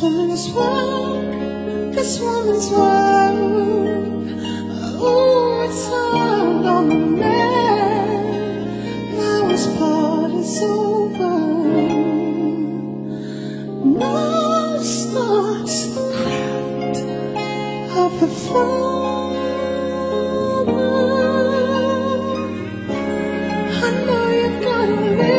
This woman's world, this woman's world. Oh, it's hard on the man. Now his part is over. Now starts the craft of the father. I know you've got a